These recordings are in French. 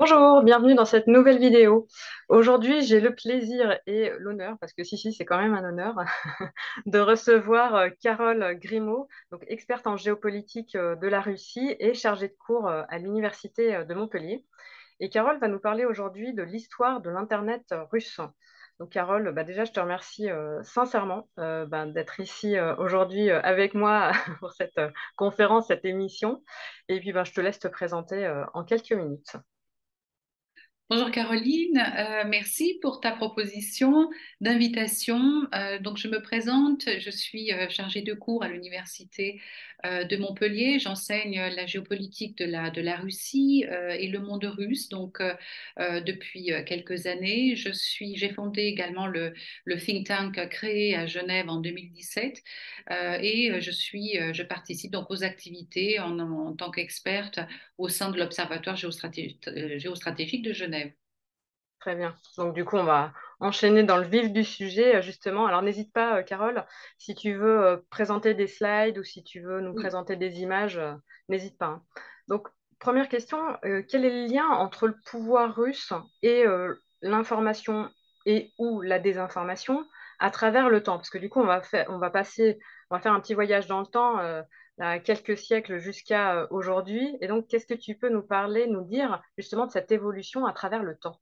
Bonjour, bienvenue dans cette nouvelle vidéo. Aujourd'hui, j'ai le plaisir et l'honneur, parce que si, si, c'est quand même un honneur, de recevoir euh, Carole Grimaud, experte en géopolitique euh, de la Russie et chargée de cours euh, à l'Université de Montpellier. Et Carole va nous parler aujourd'hui de l'histoire de l'Internet russe. Donc Carole, bah déjà, je te remercie sincèrement bah, d'être ici aujourd'hui avec moi pour cette conférence, cette émission. Et puis, bah, je te laisse te présenter en quelques minutes. Bonjour Caroline, euh, merci pour ta proposition d'invitation. Euh, donc je me présente, je suis euh, chargée de cours à l'université de Montpellier. J'enseigne la géopolitique de la, Russie et le monde russe. Donc depuis quelques années, j'ai fondé également le, think tank créé à Genève en 2017 et je participe donc aux activités en tant qu'experte au sein de l'Observatoire géostratégique de Genève. Très bien. Donc, du coup, on va enchaîner dans le vif du sujet, euh, justement. Alors, n'hésite pas, euh, Carole, si tu veux euh, présenter des slides ou si tu veux nous présenter des images, n'hésite pas. Hein. Donc, première question, quel est le lien entre le pouvoir russe et l'information et ou la désinformation à travers le temps? Parce que du coup, on va, faire, on va passer, on va faire un petit voyage dans le temps, à quelques siècles jusqu'à aujourd'hui. Et donc, qu'est-ce que tu peux nous parler, nous dire justement de cette évolution à travers le temps?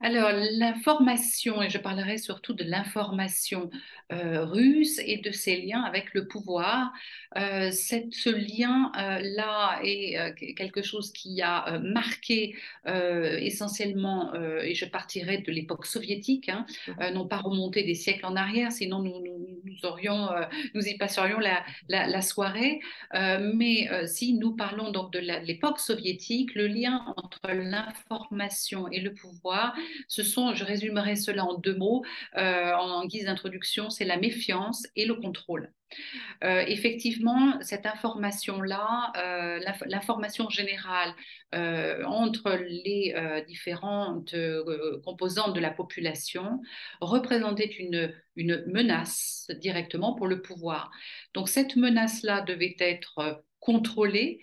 Alors, l'information, et je parlerai surtout de l'information euh, russe et de ses liens avec le pouvoir. Euh, ce lien-là est euh, quelque chose qui a marqué essentiellement, et je partirai de l'époque soviétique, hein, non pas remonter des siècles en arrière, sinon nous, nous, aurions, nous y passerions la, la soirée. mais si nous parlons donc de l'époque soviétique, le lien entre l'information et le pouvoir, ce sont, je résumerai cela en deux mots, euh, en guise d'introduction, c'est la méfiance et le contrôle. Euh, effectivement, cette information-là, euh, l'information générale entre les différentes composantes de la population représentait une, une menace directement pour le pouvoir. Donc cette menace-là devait être contrôlée,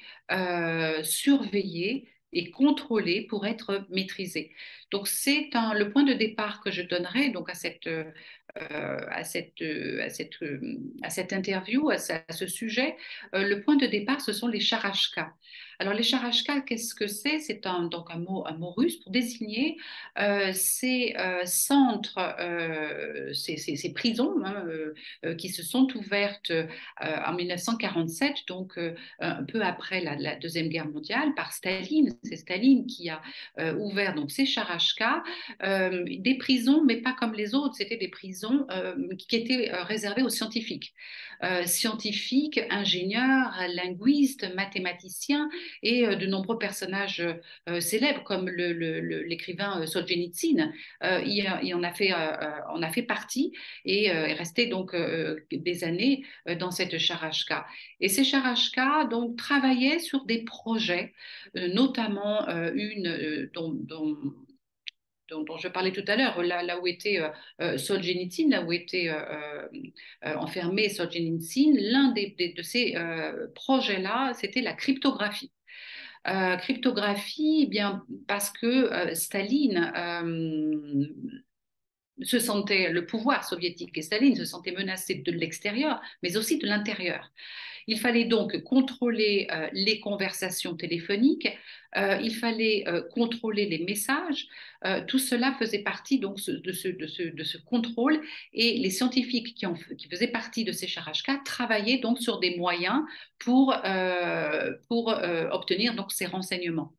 surveillée et contrôlée pour être maîtrisée. Donc c'est le point de départ que je donnerai donc à cette, euh, à cette, à cette, à cette interview, à, ce sujet. Euh, le point de départ, ce sont les charashkas. Alors les charashkas, qu'est-ce que c'est? C'est un, donc un mot, un mot russe pour désigner euh, ces euh, centres, euh, ces, prisons hein, qui se sont ouvertes en 1947, donc un peu après la, Deuxième Guerre mondiale, par Staline. C'est Staline qui a ouvert donc ces charashkas, des prisons, mais pas comme les autres, c'était des prisons qui étaient réservées aux scientifiques. scientifiques, ingénieurs, linguistes, mathématiciens, et euh, de nombreux personnages euh, célèbres comme l'écrivain euh, Solzhenitsyn, il, en a fait, en a fait partie et est resté donc des années dans cette charashka. Et ces charashkas donc travaillaient sur des projets, notamment une dont, dont, je parlais tout à l'heure, là, où était euh, Solzhenitsyn, là où était enfermé Solzhenitsyn, l'un de ces projets-là, c'était la cryptographie. Euh, cryptographie, eh bien parce que euh, Staline euh, se sentait, le pouvoir soviétique et Staline se sentait menacé de l'extérieur, mais aussi de l'intérieur. Il fallait donc contrôler euh, les conversations téléphoniques, euh, il fallait euh, contrôler les messages. tout cela faisait partie donc de ce, contrôle et les scientifiques qui, faisaient partie de ces charashkas travaillaient donc sur des moyens pour, pour obtenir donc ces renseignements.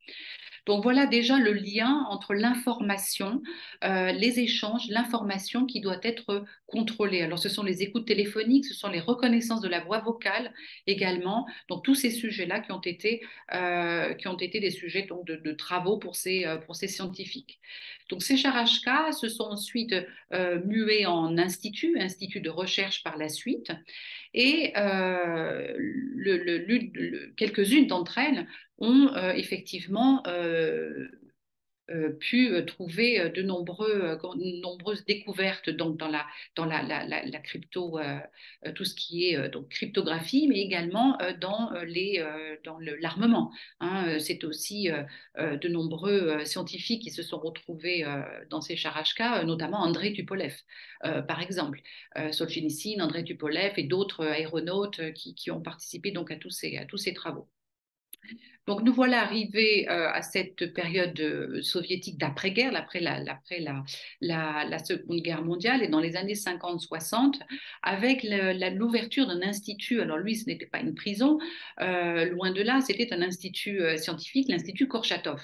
Donc voilà déjà le lien entre l'information, euh, les échanges, l'information qui doit être contrôlée. Alors ce sont les écoutes téléphoniques, ce sont les reconnaissances de la voix vocale également. Donc tous ces sujets-là qui ont été euh, qui ont été des sujets donc de, travaux pour ces euh, pour ces scientifiques. Donc ces charashkas se sont ensuite mués en institut, institut de recherche par la suite, et quelques-unes d'entre elles ont euh, effectivement euh, euh, pu trouver de nombreuses découvertes dans la, crypto, tout ce qui est donc cryptographie, mais également dans l'armement. Hein. C'est aussi de nombreux scientifiques qui se sont retrouvés dans ces charachkas, notamment André Tupolev, par exemple, Solzhenitsyn, André Tupolev et d'autres aéronautes qui, ont participé donc à tous ces travaux. Donc nous voilà arrivés euh, à cette période euh, soviétique d'après-guerre, après, la, après la, la, Seconde Guerre mondiale, et dans les années 50-60, avec l'ouverture d'un institut. Alors lui, ce n'était pas une prison, euh, loin de là, c'était un institut scientifique, l'Institut Korchatov.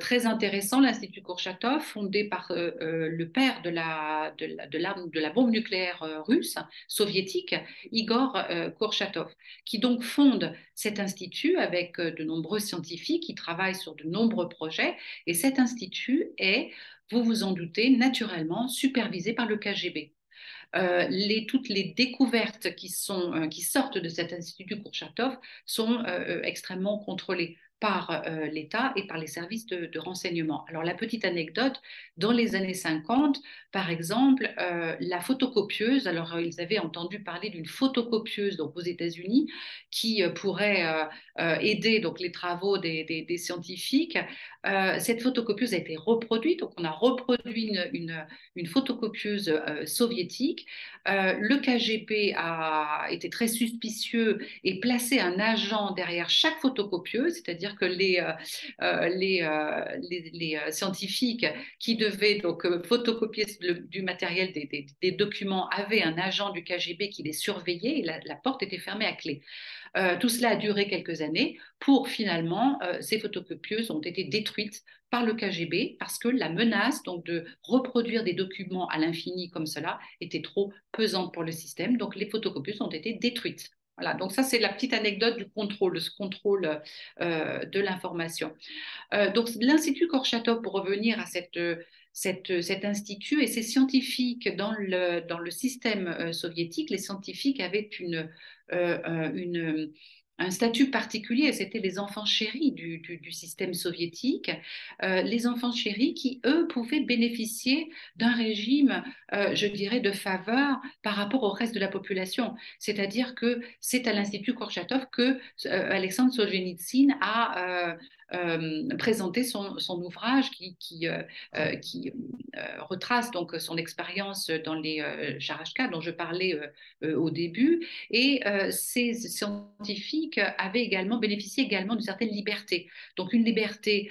très intéressant, l'Institut Korchatov, fondé par le père de la, de, la, de, la, bombe nucléaire russe, soviétique, Igor Korchatov, qui donc fonde cet institut avec de nombreux scientifiques qui travaillent sur de nombreux projets. Et cet institut est, vous vous en doutez, naturellement supervisé par le KGB. Euh, toutes les découvertes euh, qui sortent de cet institut Kourchatov sont euh, extrêmement contrôlées par euh, l'État et par les services de, renseignement. Alors la petite anecdote, dans les années 50, par exemple, euh, la photocopieuse, alors euh, ils avaient entendu parler d'une photocopieuse donc aux États-Unis qui pourrait aider donc les travaux des, scientifiques. cette photocopieuse a été reproduite, donc on a reproduit une, une, une photocopieuse soviétique. le KGB a été très suspicieux et placé un agent derrière chaque photocopieuse, c'est-à-dire que les, euh, euh, les, euh, les, scientifiques qui devaient donc photocopier du matériel des, des, documents avaient un agent du KGB qui les surveillait et la, porte était fermée à clé. tout cela a duré quelques années pour finalement, ces photocopieuses ont été détruites par le KGB parce que la menace donc de reproduire des documents à l'infini comme cela était trop pesante pour le système. Donc les photocopieuses ont été détruites. Voilà, donc ça c'est la petite anecdote du contrôle, ce contrôle euh, de l'information. Euh, donc l'Institut Korchatov, pour revenir à cet institut et ces scientifiques dans le, système euh, soviétique, les scientifiques avaient une un statut particulier, c'était les enfants chéris du, système soviétique, euh, les enfants chéris qui, eux, pouvaient bénéficier d'un régime, euh, je dirais, de faveur par rapport au reste de la population. C'est-à-dire que c'est à l'Institut Korchatov que euh, Alexandre Solzhenitsyn a euh, présenter son, ouvrage qui, qui, qui retrace donc son expérience dans les charachkas dont je parlais au début. Et ces scientifiques avaient également bénéficié également d'une certaine liberté. Donc une liberté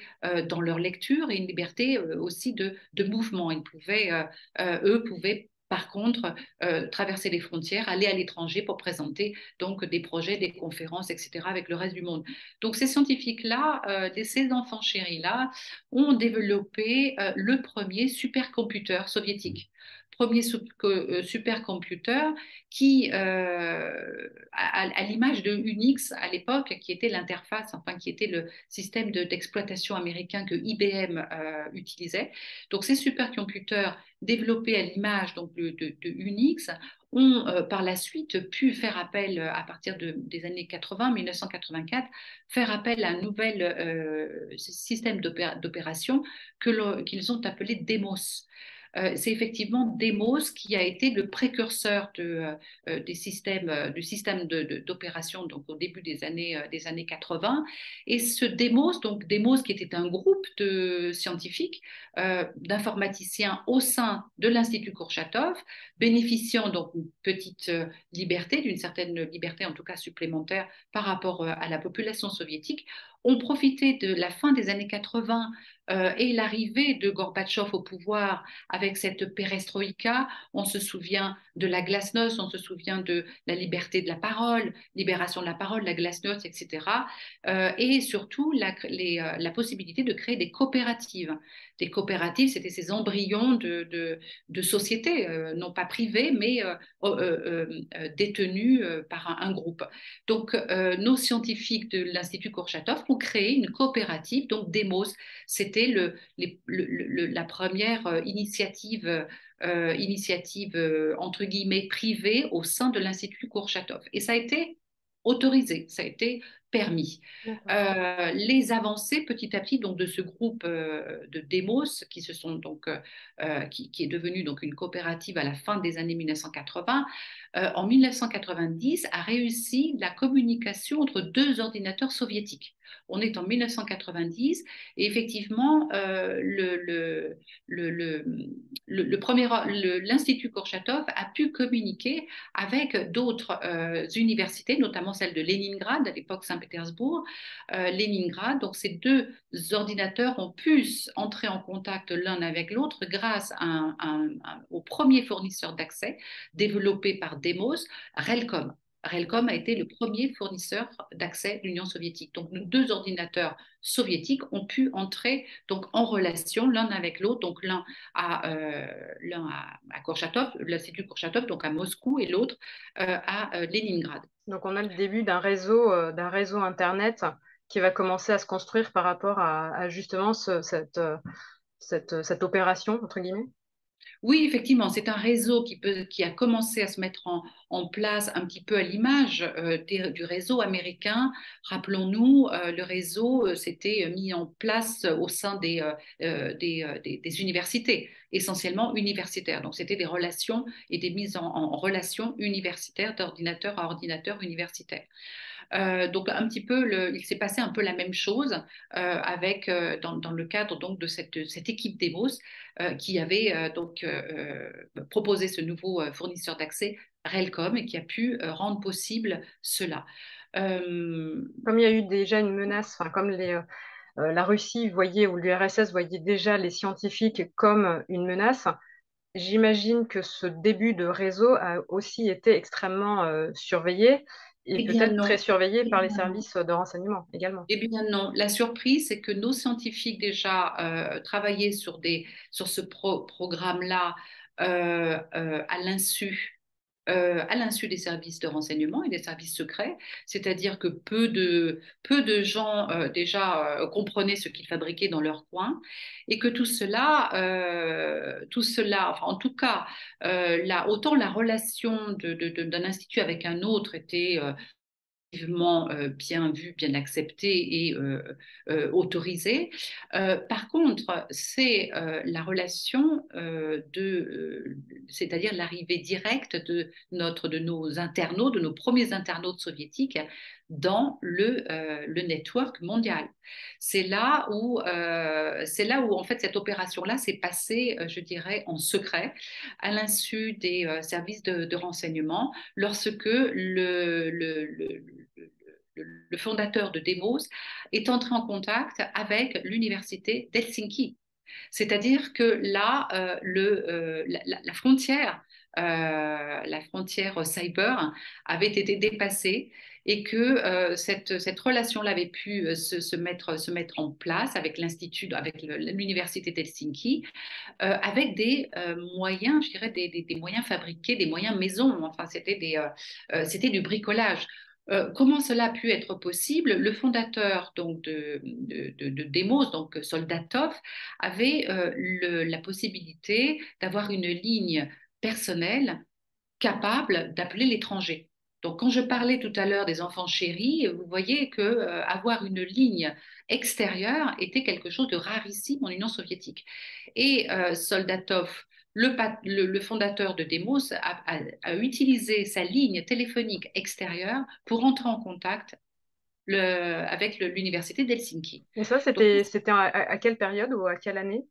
dans leur lecture et une liberté aussi de, mouvement. Ils pouvaient, eux pouvaient par contre, euh, traverser les frontières, aller à l'étranger pour présenter donc des projets, des conférences, etc. avec le reste du monde. Donc ces scientifiques-là, euh, ces enfants chéris-là, ont développé euh, le premier supercomputer soviétique premier euh, supercomputer qui, euh, à, l'image de Unix à l'époque, qui était l'interface, enfin qui était le système d'exploitation américain que IBM euh, utilisait. Donc ces supercomputers développés à l'image de, Unix ont par la suite pu faire appel, à partir des années 80, 1984, faire appel à un nouvel système d'opération qu'ils ont appelé DEMOS. Euh, c'est effectivement Demos qui a été le précurseur euh, euh, des systèmes, du système d'opération donc au début des années, des années 80. Et ce Demos, donc Demos qui était un groupe de scientifiques, d'informaticiens au sein de l'Institut Kourchatov, bénéficiant donc d'une petite liberté, d'une certaine liberté en tout cas supplémentaire par rapport à la population soviétique, ont profité de la fin des années 80 euh, et l'arrivée de Gorbatchev au pouvoir avec cette perestroïka, on se souvient de la glasnost, on se souvient de la liberté de la parole, libération de la parole, la glasnost, etc. Euh, et surtout euh, la, possibilité de créer des coopératives. Des coopératives, c'était ces embryons de, de, sociétés, non pas privées, mais détenues par un, groupe. Donc, nos scientifiques de l'Institut Kourchatov ont créé une coopérative, donc Demos, c'était la première euh, initiative, euh, initiative euh, entre guillemets privée au sein de l'Institut Kourchatov. Et ça a été autorisé, ça a été permis. Euh, les avancées petit à petit donc de ce groupe euh, de Demos qui se sont donc euh, qui, qui, est devenu donc une coopérative à la fin des années 1980 en 1990 a réussi la communication entre deux ordinateurs soviétiques. On est en 1990 et effectivement le, le, l'institut Kurchatov a pu communiquer avec d'autres universités notamment celle de Leningrad à l'époque Saint-Pétersbourg, euh, Leningrad. Donc ces deux ordinateurs ont pu entrer en contact l'un avec l'autre grâce au premier fournisseur d'accès développé par Demos, Relcom. Relcom a été le premier fournisseur d'accès de l'Union soviétique. Donc, nos deux ordinateurs soviétiques ont pu entrer donc en relation l'un avec l'autre. Donc, l'un à, euh, à, l'Institut Kurchatov, donc à Moscou, et l'autre euh, à euh, Leningrad. Donc, on a le début d'un réseau, d'un réseau Internet qui va commencer à se construire par rapport à, justement cette, cette, cette opération, entre guillemets oui, effectivement, c'est un réseau qui, a commencé à se mettre en, place un petit peu à l'image euh, du réseau américain. Rappelons-nous, euh, le réseau euh, s'était mis en place au sein des, des, universités, essentiellement universitaires. Donc, c'était des relations et des mises en, en relation universitaires d'ordinateur à ordinateur universitaire. Euh, donc un petit peu, il s'est passé un peu la même chose euh, avec euh, dans, le cadre donc de cette, cette équipe Demos qui avait donc proposé ce nouveau fournisseur d'accès Relcom et qui a pu rendre possible cela. Comme il y a eu déjà une menace, enfin comme la Russie voyait ou l'URSS voyait déjà les scientifiques comme une menace, j'imagine que ce début de réseau a aussi été extrêmement surveillé et eh peut-être très surveillé eh par les services de renseignement également. Eh bien non, la surprise, c'est que nos scientifiques déjà euh, travaillaient sur, des, sur ce programme-là euh, euh, à l'insu euh, à l'insu des services de renseignement et des services secrets, c'est-à-dire que peu de, peu de gens euh, déjà euh, comprenaient ce qu'ils fabriquaient dans leur coin et que tout cela, tout cela enfin, en tout cas, autant la relation d'un institut avec un autre était bien vu, bien accepté et euh, euh, autorisé. par contre, c'est la relation de, c'est-à-dire l'arrivée directe de notre, de nos internautes, de nos premiers internautes soviétiques dans le, le network mondial. C'est là où, c'est là où en fait cette opération-là s'est passée, je dirais, en secret, à l'insu des services de, renseignement, lorsque le, le, le le fondateur de Demos, est entré en contact avec l'université d'Helsinki. C'est-à-dire que là, euh, le, euh, la, frontière, euh, la frontière cyber avait été dépassée et que cette, cette relation-là avait pu se, se, mettre, se mettre en place avec l'institut, avec l'université d'Helsinki, avec des moyens, je dirais, des, des, moyens fabriqués, des moyens maison. Enfin, c'était du bricolage. Euh, comment cela a pu être possible? Le fondateur donc, de, de, Demos, donc Soldatov, avait euh, la possibilité d'avoir une ligne personnelle capable d'appeler l'étranger. Donc, quand je parlais tout à l'heure des enfants chéris, vous voyez que euh, avoir une ligne extérieure était quelque chose de rarissime en Union soviétique. Et Soldatov le, fondateur de Demos a, utilisé sa ligne téléphonique extérieure pour entrer en contact avec l'université d'Helsinki. Et ça, c'était à, quelle période ou à quelle année?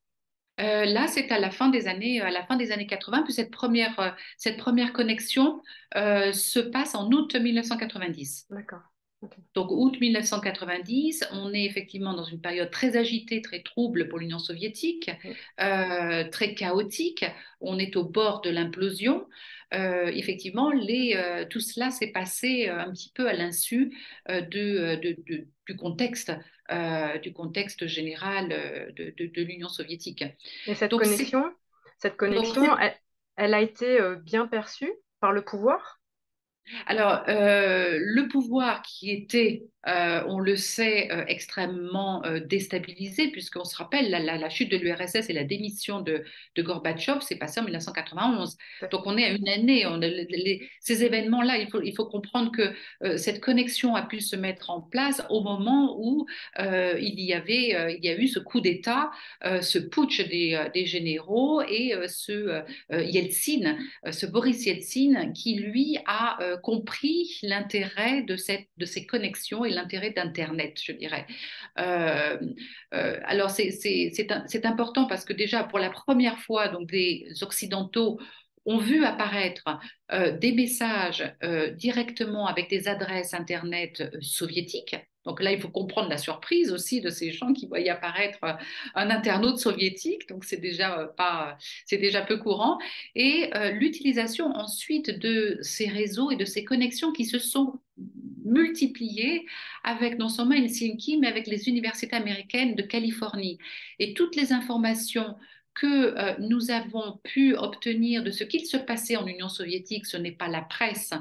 Euh, là, c'est à la fin des années, à la fin des années 80. Puis cette première, euh, cette première connexion euh, se passe en août 1990. D'accord. Donc, août 1990, on est effectivement dans une période très agitée, très trouble pour l'Union soviétique, euh, très chaotique. On est au bord de l'implosion. Euh, effectivement, les, euh, tout cela s'est passé un petit peu à l'insu de, du contexte. Du contexte général de, l'Union soviétique. Et cette connexion, cette connexion elle, a été bien perçue par le pouvoir? Alors, euh, le pouvoir qui était, euh, on le sait, euh, extrêmement déstabilisé, puisqu'on se rappelle, la, la, chute de l'URSS et la démission de, de Gorbatchev, c'est passé en 1991. Donc, on est à une année. On ces événements-là, il faut, il faut comprendre que cette connexion a pu se mettre en place au moment où il, y avait, il y a eu ce coup d'État, ce putsch des, des généraux et ce Yeltsin, ce Boris Yeltsin, qui, lui, a compris l'intérêt de, cette, de ces connexions et l'intérêt d'Internet, je dirais. Euh, euh, alors, c'est important parce que déjà, pour la première fois, donc, des Occidentaux ont vu apparaître euh, des messages directement avec des adresses Internet soviétiques. Donc là, il faut comprendre la surprise aussi de ces gens qui voyaient apparaître un internaute soviétique. Donc c'est déjà pas, c'est déjà peu courant. Et l'utilisation ensuite de ces réseaux et de ces connexions qui se sont multipliées avec non seulement Helsinki, mais avec les universités américaines de Californie. Et toutes les informations que euh, nous avons pu obtenir de ce qu'il se passait en Union soviétique, ce n'est pas la presse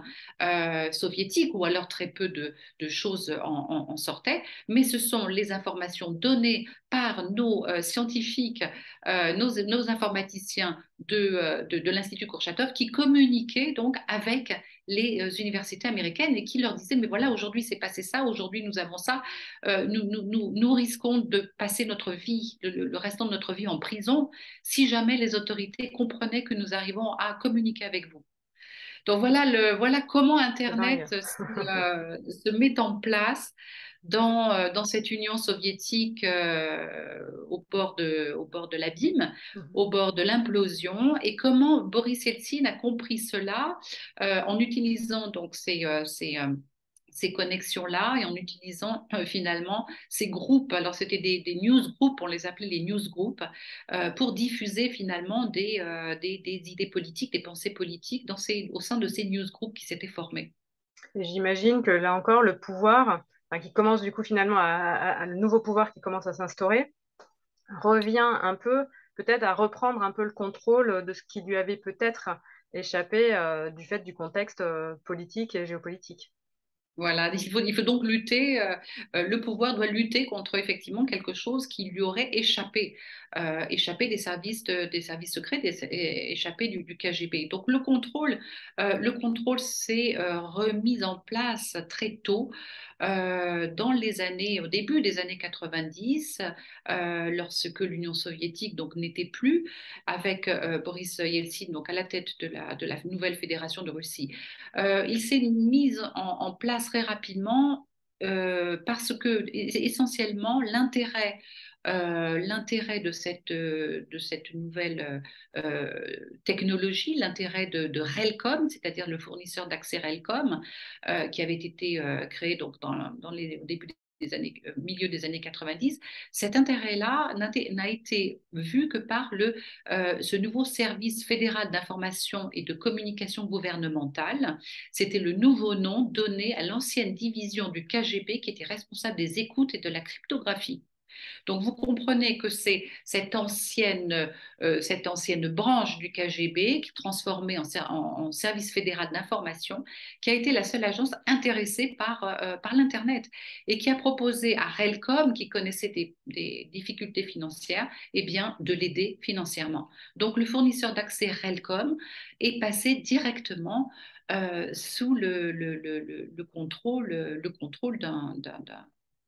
euh, soviétique, ou alors très peu de, choses en, sortaient, mais ce sont les informations données par nos euh, scientifiques, nos, informaticiens de, de, de l'Institut Kurchatov, qui communiquaient donc avec les euh, universités américaines et qui leur disaient, mais voilà, aujourd'hui c'est passé ça, aujourd'hui nous avons ça, euh, nous, nous, nous, risquons de passer notre vie, le, restant de notre vie en prison, si jamais les autorités comprenaient que nous arrivons à communiquer avec vous. Donc voilà, le, voilà comment Internet se, euh, se, met en place dans, euh, dans cette Union soviétique euh, au bord de, au bord de l'abîme, mhm. au bord de l'implosion, et comment Boris Yeltsin a compris cela euh, en utilisant donc ces, ces ces connexions-là et en utilisant finalement ces groupes. Alors c'était des, des newsgroups, on les appelait les newsgroups, euh, pour diffuser finalement des, des, des, idées politiques, des pensées politiques dans ces, au sein de ces newsgroups qui s'étaient formés. J'imagine que là encore, le pouvoir qui commence du coup finalement à, le nouveau pouvoir qui commence à s'instaurer, revient un peu peut-être à reprendre un peu le contrôle de ce qui lui avait peut-être échappé euh, du fait du contexte euh, politique et géopolitique. Voilà, il faut, il faut donc lutter, euh, le pouvoir doit lutter contre effectivement quelque chose qui lui aurait échappé, échappé des services, des services secrets, échappé du, KGB. Donc le contrôle, le contrôle s'est remis en place très tôt. Dans les années, au début des années 90, lorsque l'Union soviétique donc n'était plus avec Boris Yeltsin donc à la tête de la, nouvelle fédération de Russie, il s'est mis en, place très rapidement euh, parce que essentiellement l'intérêt euh, l'intérêt de cette, cette nouvelle euh, technologie, l'intérêt de, Relcom, c'est-à-dire le fournisseur d'accès Relcom, qui avait été créé donc au euh, milieu des années 90, cet intérêt-là n'a été vu que par le, euh, ce nouveau service fédéral d'information et de communication gouvernementale. C'était le nouveau nom donné à l'ancienne division du KGB qui était responsable des écoutes et de la cryptographie. Donc vous comprenez que c'est cette ancienne, euh, branche du KGB qui transformée en, service fédéral d'information, qui a été la seule agence intéressée par, euh, l'Internet et qui a proposé à Relcom, qui connaissait des, difficultés financières, eh bien, de l'aider financièrement. Donc le fournisseur d'accès Relcom est passé directement euh, sous le contrôle d'un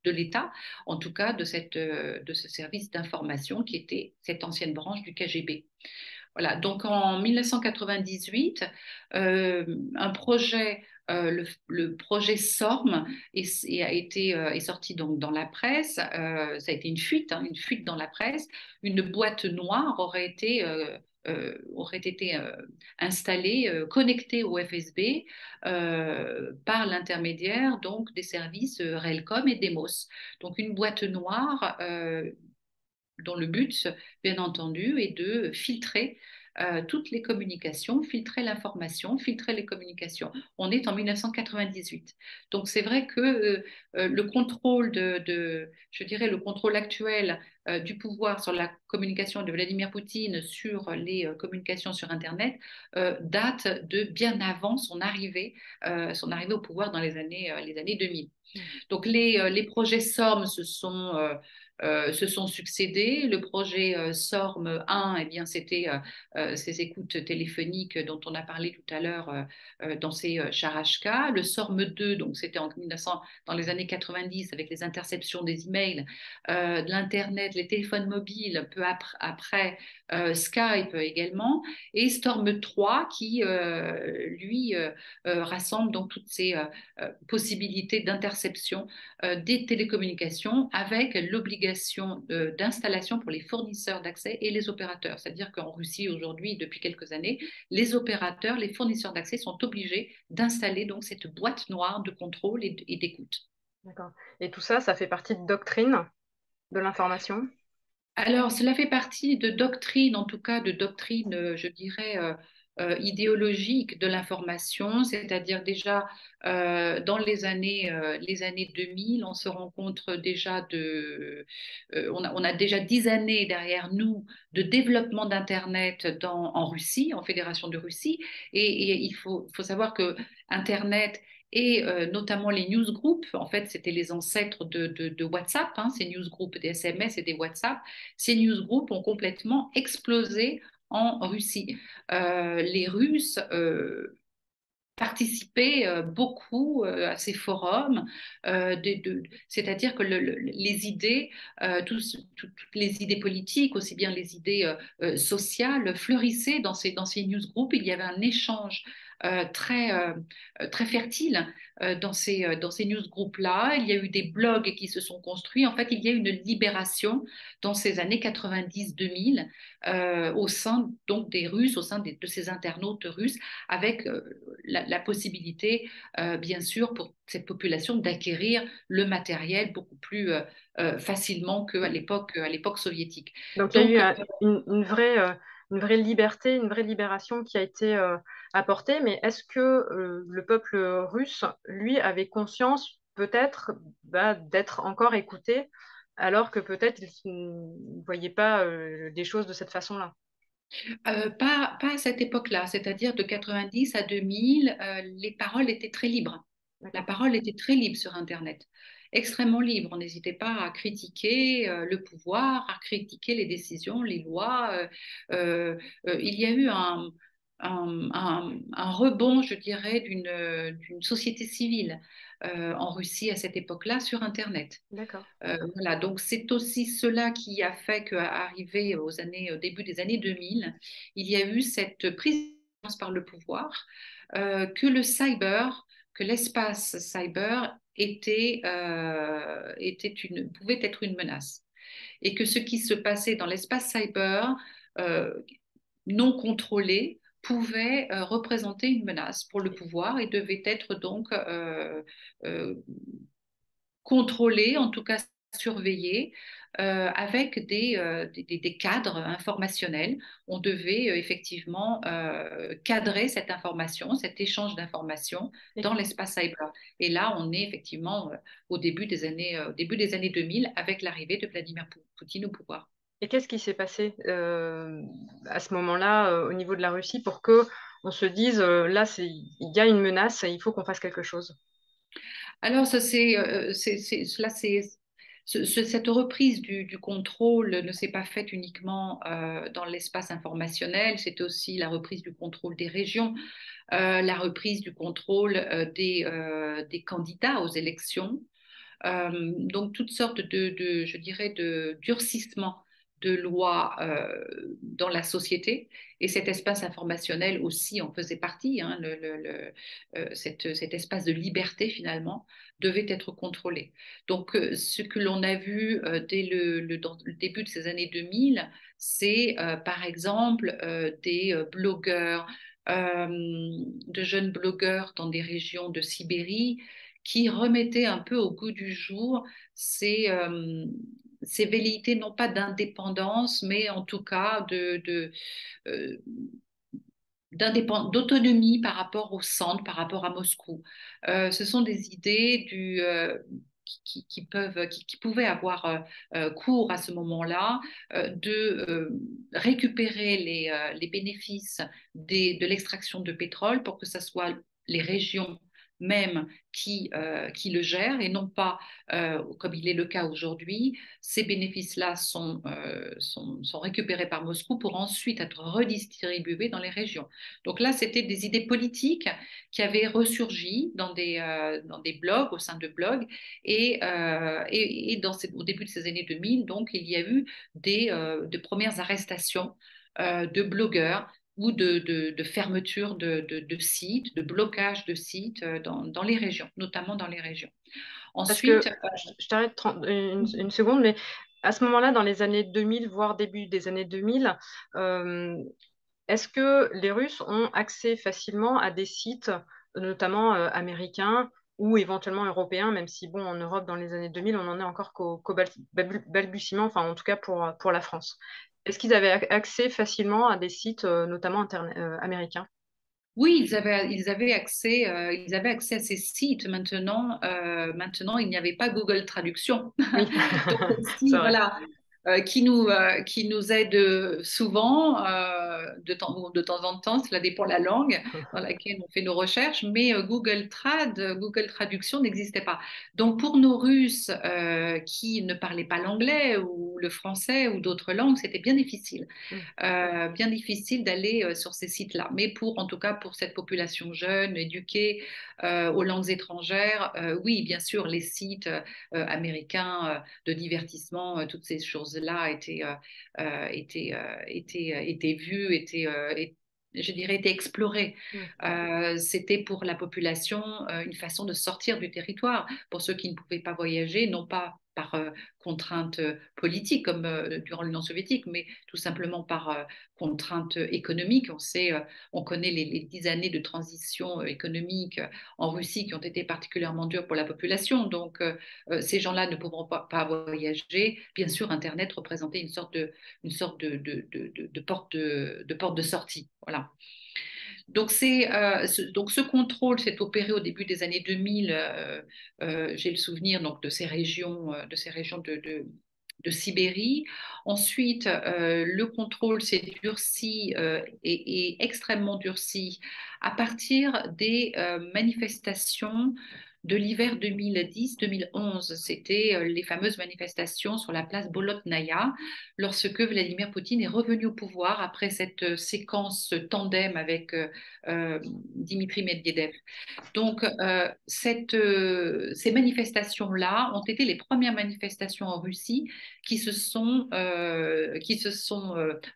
de l'État, en tout cas de, cette, euh, de ce service d'information qui était cette ancienne branche du KGB. Voilà, donc en 1998, euh, un projet, euh, le, projet SORM est, a été, est sorti donc dans la presse. ça a été une fuite, hein, une fuite dans la presse. Une boîte noire aurait été euh, aurait été euh, installé, euh, connecté au FSB par l'intermédiaire donc des services Relcom et Demos. Donc une boîte noire dont le but, bien entendu, est de filtrer euh, toutes les communications, filtrer l'information, filtrer les communications. On est en 1998. Donc c'est vrai que euh, euh, le contrôle de, je dirais, le contrôle actuel du pouvoir sur la communication de Vladimir Poutine sur les communications sur Internet date de bien avant son arrivée, son arrivée au pouvoir dans les années, les années 2000. Mmh. Donc les, les projets SORM se sont se sont succédés. Le projet euh, SORM 1, eh bien, c'était euh, ces écoutes téléphoniques dont on a parlé tout à l'heure dans ces charachkas. Le SORM 2, donc c'était en 1900, dans les années 90 avec les interceptions des emails, de l'Internet, les téléphones mobiles, peu après, Skype également, et Storm 3 qui, lui, rassemble donc toutes ces possibilités d'interception des télécommunications avec l'obligation d'installation pour les fournisseurs d'accès et les opérateurs. C'est-à-dire qu'en Russie, aujourd'hui, depuis quelques années, les opérateurs, les fournisseurs d'accès sont obligés d'installer donc cette boîte noire de contrôle et d'écoute. D'accord. Et tout ça, ça fait partie de doctrine de l'information? Alors, cela fait partie de doctrine, en tout cas de doctrine, euh, je dirais, euh, idéologique de l'information, c'est-à-dire déjà euh, dans les années, euh, les années 2000, on se rencontre déjà de, on a, on, a, déjà dix années derrière nous de développement d'Internet en Russie, en Fédération de Russie, et, il faut, faut, savoir que Internet et notamment les newsgroups. En fait, c'était les ancêtres de, de, WhatsApp, hein, ces newsgroups des SMS et des WhatsApp. Ces newsgroups ont complètement explosé en Russie. Euh, les Russes euh, participaient euh, beaucoup à ces forums, c'est-à-dire que les idées, toutes les idées politiques, aussi bien les idées sociales, fleurissaient dans ces, dans ces newsgroups. Il y avait un échange très, euh, très fertile euh, dans ces, dans ces newsgroups-là. Il y a eu des blogs qui se sont construits. En fait, il y a eu une libération dans ces années 90-2000 au sein donc, des Russes, au sein de ces internautes russes, avec la, possibilité, bien sûr, pour cette population d'acquérir le matériel beaucoup plus facilement qu'à l'époque, à l'époque soviétique. Donc, il y a eu une, vraie une vraie liberté, une vraie libération qui a été euh, apportée. Mais est-ce que euh, le peuple russe, lui, avait conscience peut-être bah, d'être encore écouté, alors que peut-être il ne voyait pas euh, des choses de cette façon-là? Pas, pas, à cette époque-là, c'est-à-dire de 90 à 2000, les paroles étaient très libres. La parole était très libre sur Internet extrêmement libre. N'hésitez pas à critiquer euh, le pouvoir, à critiquer les décisions, les lois. Euh, euh, il y a eu un, un, rebond, je dirais, d'une société civile en Russie à cette époque-là sur Internet. D'accord. voilà, donc c'est aussi cela qui a fait qu'arrivé aux années, au début des années 2000, il y a eu cette prise par le pouvoir, que le cyber, que l'espace cyber était, euh, était une, pouvait être une menace. Et que ce qui se passait dans l'espace cyber euh, non contrôlé pouvait euh, représenter une menace pour le pouvoir et devait être donc contrôlé, en tout cas surveillé, euh, avec euh, des, des, cadres informationnels. On devait euh, effectivement cadrer cette information, cet échange d'informations dans l'espace cyber. Et là, on est effectivement au, début des années, au début des années 2000 avec l'arrivée de Vladimir Poutine au pouvoir. Et qu'est-ce qui s'est passé à ce moment-là au niveau de la Russie pour que on se dise là, il y a une menace il faut qu'on fasse quelque chose? Alors, ça, c'est, cela, c'est cette reprise du, contrôle ne s'est pas faite uniquement euh, dans l'espace informationnel, c'est aussi la reprise du contrôle des régions, euh, la reprise du contrôle euh, des, candidats aux élections. donc toutes sortes de, je dirais, de de lois dans la société et cet espace informationnel aussi en faisait partie, hein, le, cet espace de liberté finalement devait être contrôlé. Donc, euh, ce que l'on a vu euh, dès le, début de ces années 2000, c'est euh, par exemple des blogueurs, de jeunes blogueurs dans des régions de Sibérie qui remettaient un peu au goût du jour ces, ces velléités non pas d'indépendance, mais en tout cas de d'autonomie par rapport au centre, par rapport à Moscou. ce sont des idées du, qui, peuvent, qui, pouvaient avoir euh, euh, cours à ce moment-là, euh, de récupérer les, bénéfices de l'extraction de pétrole pour que ce soit les régions même qui, euh, qui le gère et non pas, euh, comme il est le cas aujourd'hui, ces bénéfices-là sont, euh, sont, sont, récupérés par Moscou pour ensuite être redistribués dans les régions. Donc là, c'était des idées politiques qui avaient ressurgi dans des, dans des blogs, au sein de blogs, et, et, et dans au début de ces années 2000, donc, il y a eu des, de premières arrestations de blogueurs ou de, de, fermeture de, sites, de blocage de sites euh, dans, les régions, notamment dans les régions. Ensuite, euh, je t'arrête une, seconde, mais à ce moment-là, dans les années 2000, voire début des années 2000, euh, est-ce que les Russes ont accès facilement à des sites, notamment américains ou éventuellement européens, même si, bon, en Europe, dans les années 2000, on en est encore qu'au balbutiement, enfin, en tout cas pour, pour la France? Est-ce qu'ils avaient accès facilement à des sites, euh, notamment euh, américains? Oui, ils avaient, ils avaient accès, euh, ils avaient accès à ces sites. Maintenant, maintenant, il n'y avait pas Google Traduction. voilà, euh, qui, nous, euh, qui nous aide souvent, euh, de, temps, de temps en temps, cela dépend de la langue dans laquelle on fait nos recherches, mais Google Trad, Google Traduction n'existait pas. Donc pour nos Russes qui ne parlaient pas l'anglais ou le français ou d'autres langues, c'était bien difficile, mmh. bien difficile d'aller sur ces sites-là. Mais pour, en tout cas, pour cette population jeune, éduquée aux langues étrangères, oui, bien sûr, les sites américains de divertissement, toutes ces choses là étaient, euh, euh, étaient, euh, étaient, étaient vues, étaient, je dirais, été exploré. Mmh. C'était pour la population une façon de sortir du territoire. Pour ceux qui ne pouvaient pas voyager, non pas par euh, contrainte euh, politique comme euh, durant l'Union soviétique, mais tout simplement par contrainte économique. On sait, on connaît les, dix années de transition économique en Russie qui ont été particulièrement dures pour la population. Donc, ces gens-là ne pourront pas, voyager. Bien sûr, Internet représentait une sorte de, porte, de, porte de sortie. Voilà. Donc, euh, ce, donc ce contrôle s'est opéré au début des années 2000. Euh, euh, j'ai le souvenir donc, de ces régions, de, ces régions de, de, Sibérie. Ensuite, le contrôle s'est durci et, et, extrêmement durci à partir des manifestations de l'hiver 2010-2011. C'était euh, les fameuses manifestations sur la place Bolotnaya, lorsque Vladimir Poutine est revenu au pouvoir après cette euh, séquence tandem avec euh, Dimitri Medvedev. Donc, ces manifestations-là ont été les premières manifestations en Russie qui se sont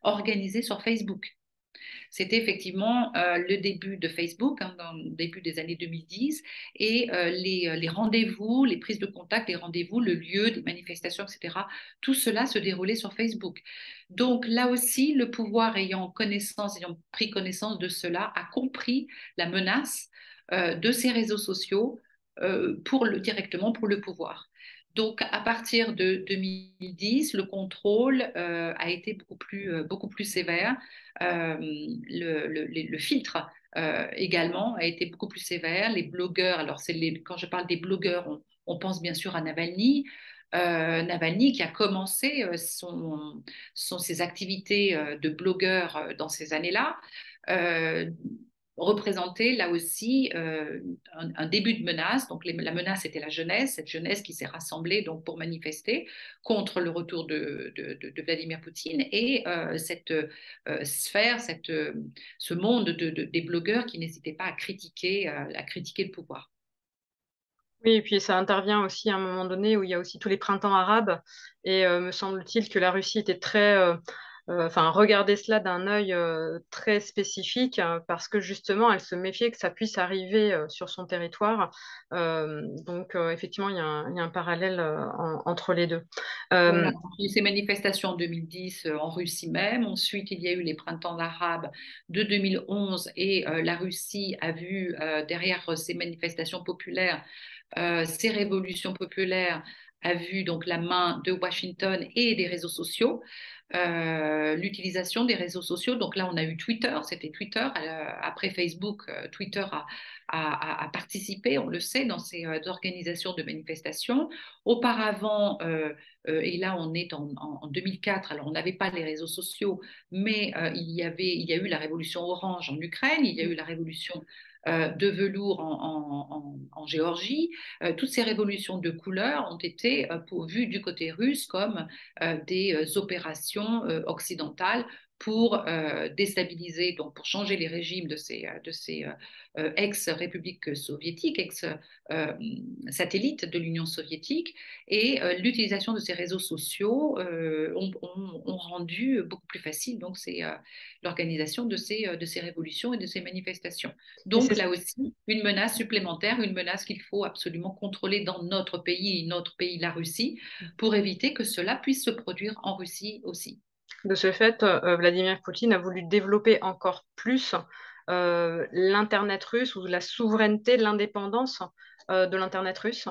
organisées sur Facebook. C'était effectivement euh, le début de Facebook, hein, dans le début des années 2010, et euh, les, euh, les rendez-vous, les prises de contact, les rendez-vous, le lieu des manifestations, etc. Tout cela se déroulait sur Facebook. Donc là aussi, le pouvoir ayant connaissance, ayant pris connaissance de cela, a compris la menace de ces réseaux sociaux directement pour le pouvoir. Donc, à partir de 2010, le contrôle a été beaucoup plus, beaucoup plus sévère. Euh, le, filtre euh, également a été beaucoup plus sévère. Les blogueurs, alors quand je parle des blogueurs, on, pense bien sûr à Navalny. Euh, Navalny qui a commencé son, ses activités de blogueur dans ces années-là représentait là aussi euh, un, début de menace. Donc la menace était la jeunesse, cette jeunesse qui s'est rassemblée donc pour manifester contre le retour de, de, Vladimir Poutine et euh, cette euh, sphère, cette, ce monde des blogueurs qui n'hésitaient pas à critiquer, à critiquer le pouvoir. Oui, et puis ça intervient aussi à un moment donné où il y a aussi tous les printemps arabes et me semble-t-il que la Russie était très enfin regarder cela d'un œil euh, très spécifique hein, parce que justement elle se méfiait que ça puisse arriver euh, sur son territoire. donc effectivement il y, a un, parallèle entre les deux. Voilà. Ces manifestations en 2010 en Russie même. Ensuite il y a eu les printemps arabes de 2011 et la Russie a vu derrière ces manifestations populaires, ces révolutions populaires a vu donc la main de Washington et des réseaux sociaux. Euh, l'utilisation des réseaux sociaux. Donc là, on a eu Twitter, c'était Twitter. Euh, après Facebook, euh, Twitter a, a, participé, on le sait, dans ces organisations de manifestations. Auparavant, et là on est en, en 2004, alors on n'avait pas les réseaux sociaux, mais il, y avait, il y a eu la révolution orange en Ukraine, il y a eu la révolution de velours en, Géorgie. Euh, toutes ces révolutions de couleurs ont été euh, vues du côté russe comme des opérations occidentales pour euh, déstabiliser, donc pour changer les régimes de ces, euh, de ces euh, ex-républiques soviétiques, ex-satellites de l'Union soviétique, et l'utilisation de ces réseaux sociaux ont, rendu beaucoup plus facile donc c'est l'organisation de ces, de ces révolutions et de ces manifestations. Donc là aussi, une menace supplémentaire, une menace qu'il faut absolument contrôler dans notre pays, notre pays, la Russie, pour éviter que cela puisse se produire en Russie aussi. De ce fait, euh, Vladimir Poutine a voulu développer encore plus euh, l'Internet russe ou la souveraineté, l'indépendance euh, de l'Internet russe.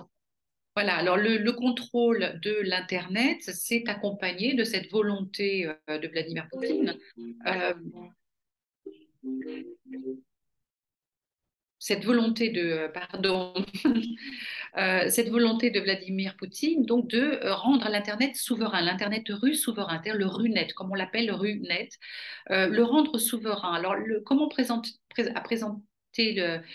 Voilà, alors le, contrôle de l'Internet s'est accompagné de cette volonté de Vladimir Poutine. Cette volonté de, euh, pardon, euh, cette volonté de Vladimir Poutine, donc de euh, rendre l'Internet souverain, l'Internet russe souverain, c'est-à-dire le RUNET, comme on l'appelle le RUNET, le rendre souverain. Alors, le, comment présente, à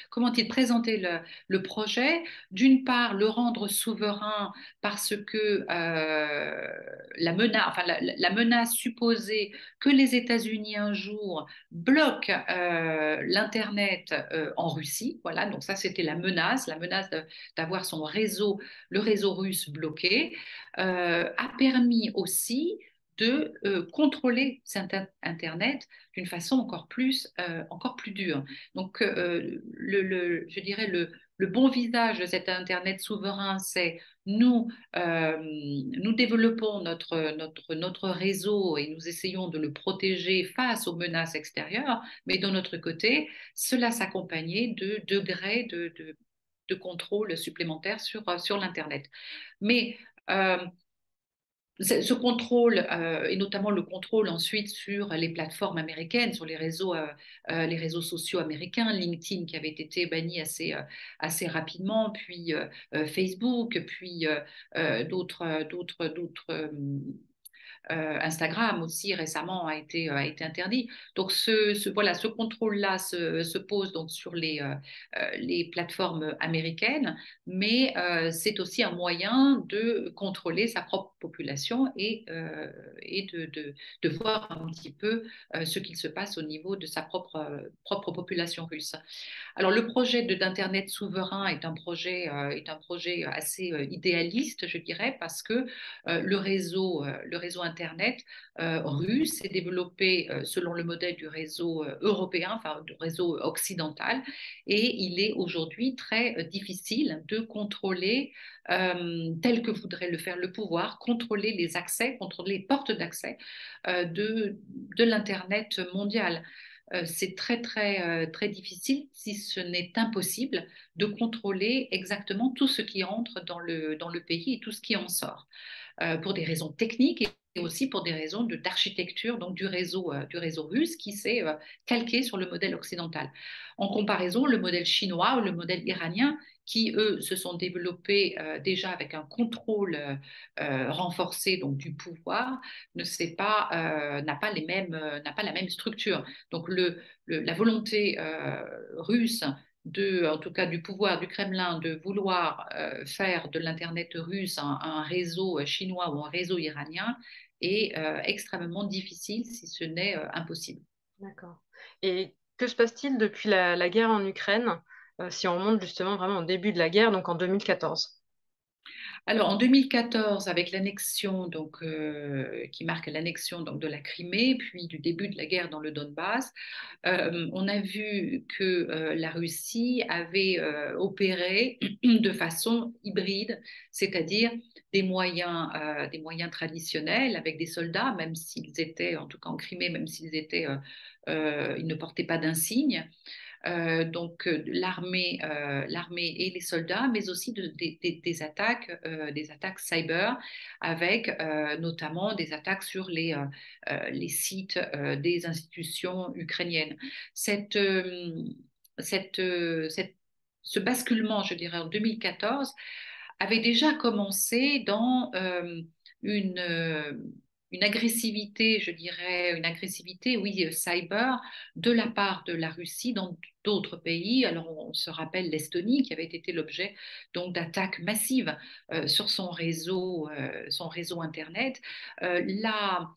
comment il présentait le, projet. D'une part, le rendre souverain parce que euh, la, menace, enfin, la, menace supposée que les États-Unis un jour bloquent euh, l'Internet euh, en Russie, voilà, donc ça c'était la menace, la menace d'avoir son réseau, le réseau russe bloqué, a permis aussi de euh, contrôler cet Internet d'une façon encore plus, euh, encore plus dure. Donc, euh, le, je dirais, le, le, bon visage de cet Internet souverain, c'est nous, nous développons notre, notre, notre réseau et nous essayons de le protéger face aux menaces extérieures, mais d'un autre côté, cela s'accompagnait de degrés de, de, de, contrôle supplémentaires sur, sur l'Internet. Mais ce contrôle, euh, et notamment le contrôle ensuite sur les plateformes américaines, sur les réseaux, euh, euh, les réseaux sociaux américains, LinkedIn qui avait été banni assez, assez rapidement, puis Facebook, puis d'autres, d'autres, d'autres Instagram aussi récemment a été, a été interdit. Donc ce, voilà, ce contrôle-là se, se, pose donc sur les, euh, euh, les plateformes américaines, mais c'est aussi un moyen de contrôler sa propre population et, et de, de, de, voir un petit peu ce qu'il se passe au niveau de sa propre, propre population russe. Alors le projet d'Internet souverain est un projet, est un projet assez idéaliste, je dirais, parce que le réseau, le réseau Internet euh, russe est développé euh, selon le modèle du réseau euh, européen, enfin du réseau occidental, et il est aujourd'hui très difficile de contrôler, tel que voudrait le faire le pouvoir, contrôler les accès, contrôler les portes d'accès de, de l'Internet mondial. C'est très très très difficile, si ce n'est impossible, de contrôler exactement tout ce qui entre dans le, dans le pays et tout ce qui en sort, pour des raisons techniques aussi pour des raisons d'architecture du réseau, euh, du réseau russe qui s'est euh, calqué sur le modèle occidental. En comparaison, le modèle chinois ou le modèle iranien, qui eux se sont développés euh, déjà avec un contrôle renforcé donc du pouvoir, ne pas n'a pas les pas la même structure. Donc le, la volonté russe de, en tout cas du pouvoir du Kremlin, de vouloir euh, faire de l'Internet russe un, réseau euh, chinois ou un réseau iranien est euh, extrêmement difficile, si ce n'est impossible. D'accord. Et que se passe-t-il depuis la, la, guerre en Ukraine, si on remonte justement vraiment au début de la guerre, donc en 2014 alors en 2014, avec l'annexion donc euh, qui marque l'annexion de la Crimée, puis du début de la guerre dans le Donbass, euh, on a vu que euh, la Russie avait opéré de façon hybride, c'est-à-dire des moyens, traditionnels avec des soldats, même s'ils étaient en tout cas en Crimée, même s'ils étaient, ils ne portaient pas d'insignes. Donc l'armée, l'armée et les soldats, mais aussi des, attaques, des attaques cyber, avec notamment des attaques sur les, les sites des institutions ukrainiennes. Cette, cette, cette, ce basculement, je dirais, en 2014, avait déjà commencé dans une une agressivité, je dirais, une agressivité, oui, euh, cyber, de la part de la Russie dans d'autres pays. Alors, on se rappelle l'Estonie qui avait été l'objet donc d'attaques massives euh, sur son réseau, euh, son réseau internet. là,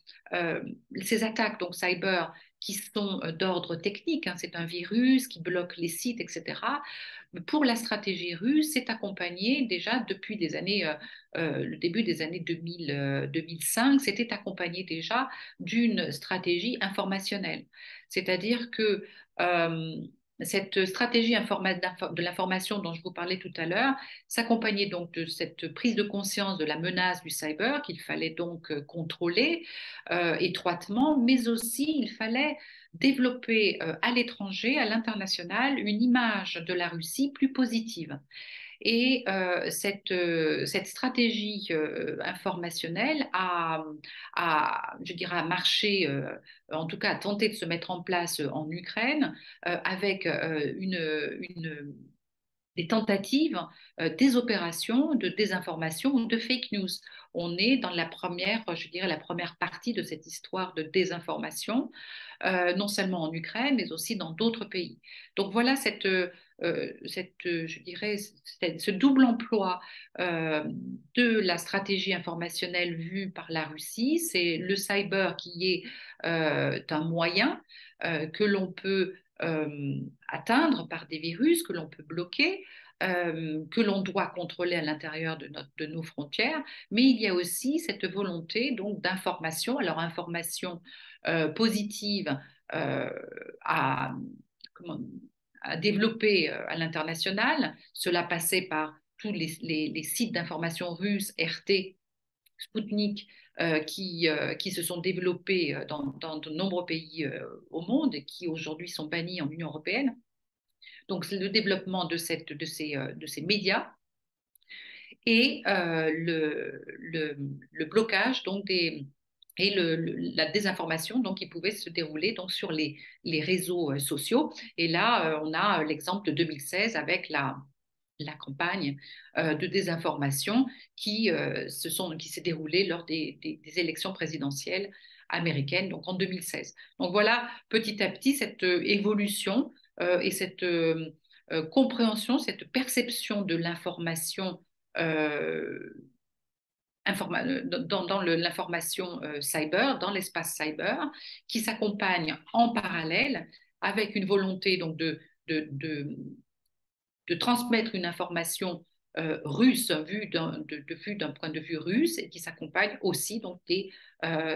ces attaques donc cyber qui sont d'ordre technique, hein, c'est un virus qui bloque les sites, etc pour la stratégie russe, c'est accompagné déjà depuis des années, euh, euh, le début des années 2000, 2005, c'était accompagné déjà d'une stratégie informationnelle. C'est-à-dire que euh, cette stratégie de l'information dont je vous parlais tout à l'heure s'accompagnait donc de cette prise de conscience de la menace du cyber qu'il fallait donc contrôler étroitement, mais aussi il fallait développer euh, à l'étranger, à l'international, une image de la Russie plus positive. Et euh, cette, euh, cette, stratégie informationnelle a, je dirais, marché, en tout cas a tenté de se mettre en place en Ukraine avec une des tentatives, des opérations de désinformation ou de fake news. On est dans la première, je dirais, la première partie de cette histoire de désinformation euh, non seulement en Ukraine, mais aussi dans d'autres pays. Donc voilà cette, euh, cette je dirais, ce double emploi euh, de la stratégie informationnelle vue par la Russie. C'est le cyber qui est un moyen que l'on peut atteindre par des virus, que l'on peut bloquer. que l'on doit contrôler à l'intérieur de, nos frontières, mais il y a aussi cette volonté donc d'information. Alors information euh, positive euh, à, développer euh, à l'international. Cela passait par tous les, sites d'information russes, RT, Sputnik, qui, qui, se sont développés dans, de nombreux pays au monde et qui aujourd'hui sont bannis en Union européenne. Donc, le développement de, cette, de, ces, de ces médias et le, le, le, blocage donc des, et la désinformation donc, qui pouvait se dérouler donc, sur les, les réseaux euh, sociaux. Et là, euh, on a euh, l'exemple de 2016 avec la, la campagne de désinformation qui, se sont, qui s'est déroulée lors des, des, élections présidentielles américaines, donc en 2016. Donc voilà petit à petit cette évolution et cette compréhension, cette perception de l'information euh, dans, l'information euh, cyber, dans l'espace cyber, qui s'accompagne en parallèle avec une volonté donc de, transmettre une information euh, russe vue d'un point de vue russe et qui s'accompagne aussi donc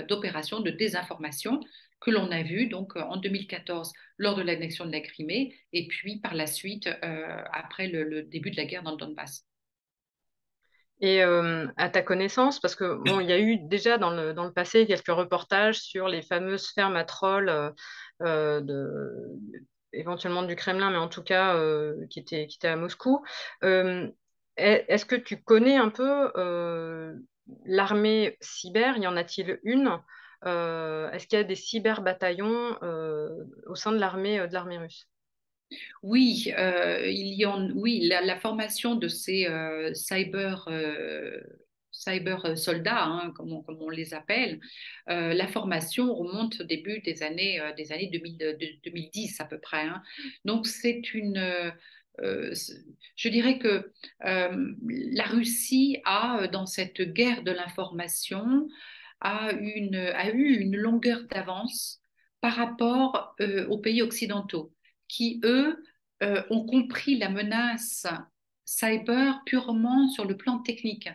d'opérations de désinformation que l'on a vues donc en 2014 lors de l'annexion de la Crimée et puis par la suite après le, début de la guerre dans le Donbass. Et euh, à ta connaissance, parce que bon, il y a eu déjà dans le, dans le passé quelques reportages sur les fameuses fermes à trolls, euh, euh, de, éventuellement du Kremlin, mais en tout cas qui, étaient, qui étaient à Moscou. Est-ce que tu connais un peu l'armée cyber? Y en a-t-il une? Est-ce qu'il y a des cyber-bataillons au sein de l'armée russe? Oui, euh, il y a, oui la, formation de ces euh, cyber, euh, cyber soldats, hein, comme, on, les appelle, la formation remonte au début des années, des années 2010 à peu près. Hein. Donc c'est une... je dirais que la Russie a, dans cette guerre de l'information, a, une, a eu une longueur d'avance par rapport aux pays occidentaux qui, eux, euh, ont compris la menace cyber purement sur le plan technique,